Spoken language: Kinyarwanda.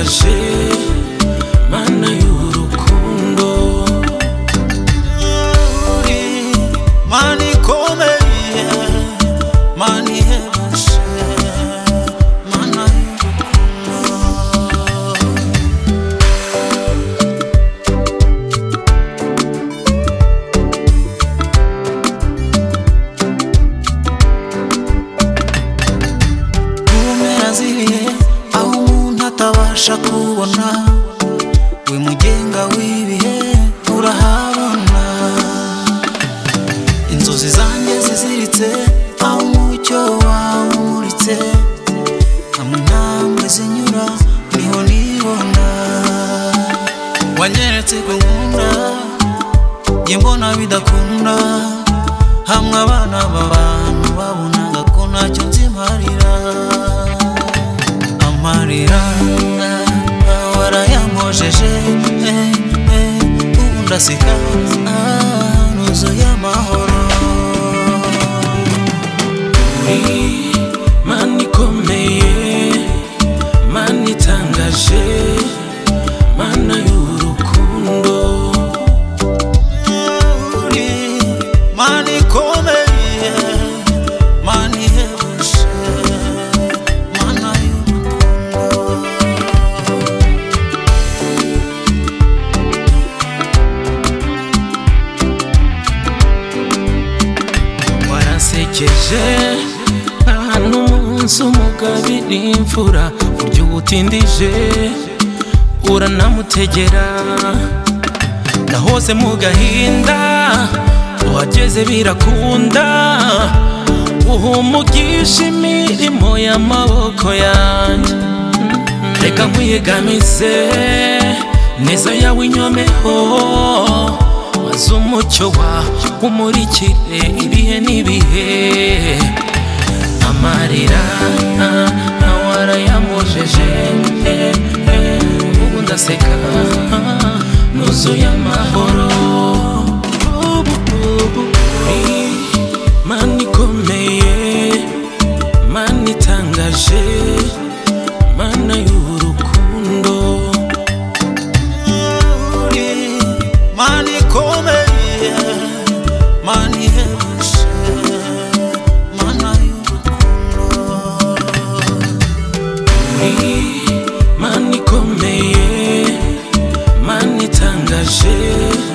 uraje mana y'urukundo. Uri mana ndakubona we mugenga w'ibihe urahabona. Inzozi zanjye ziziritse aho umucyo wawe umuritse hamwe intambwe zinyura ni ho nibona. Wanyeretse ko nkunda njye mbona bidakunda. Hamwe abana b'abantu babonaga ko ntacyo nzimarira. Amarira. Warayamojeje eh, eh, ubu ndaseka ah, nuzuye amahoro ahantu umunsi umugabira imfura buryo ubutindije uranamutegera. Nahoze mu gahinda uhageze birakunda uha umugisha imirimo y'amaboko yanjye. Reka nkwiyegamise neza yawe inyomeho maze umucyo wawe umurikire ibihe n'ibihe. Nuzuye amahoro mana ikomeye mana itangaje mana y'urukundo uri mani ikomeye mani ihebuje mana y'urukundo shit.